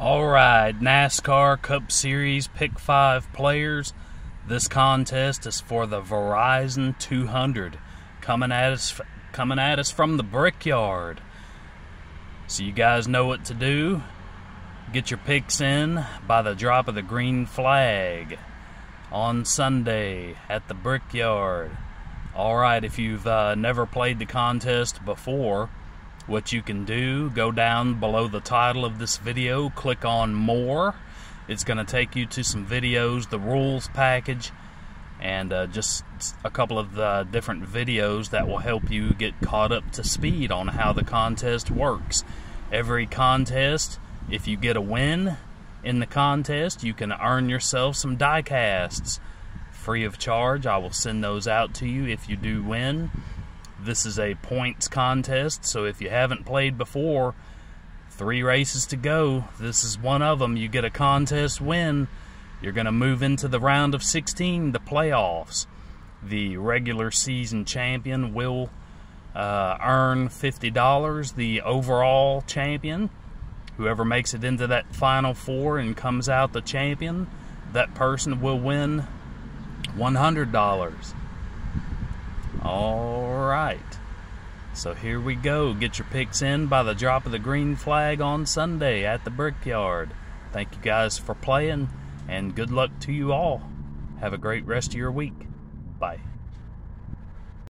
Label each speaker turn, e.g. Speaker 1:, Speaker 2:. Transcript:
Speaker 1: All right, NASCAR Cup Series Pick 5 players. This contest is for the Verizon 200 coming at us coming at us from the Brickyard. So you guys know what to do. Get your picks in by the drop of the green flag on Sunday at the Brickyard. All right, if you've uh, never played the contest before, what you can do, go down below the title of this video, click on More. It's going to take you to some videos, the rules package, and uh, just a couple of the different videos that will help you get caught up to speed on how the contest works. Every contest, if you get a win in the contest, you can earn yourself some die casts free of charge. I will send those out to you if you do win. This is a points contest, so if you haven't played before, three races to go. This is one of them. You get a contest win, you're going to move into the round of 16, the playoffs. The regular season champion will uh, earn $50. The overall champion, whoever makes it into that final four and comes out the champion, that person will win $100. All right. So here we go. Get your picks in by the drop of the green flag on Sunday at the Brickyard. Thank you guys for playing and good luck to you all. Have a great rest of your week. Bye.